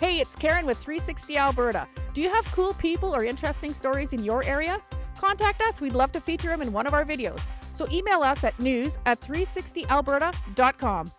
Hey, it's Karen with 360 Alberta. Do you have cool people or interesting stories in your area? Contact us, we'd love to feature them in one of our videos. So email us at news at 360alberta.com.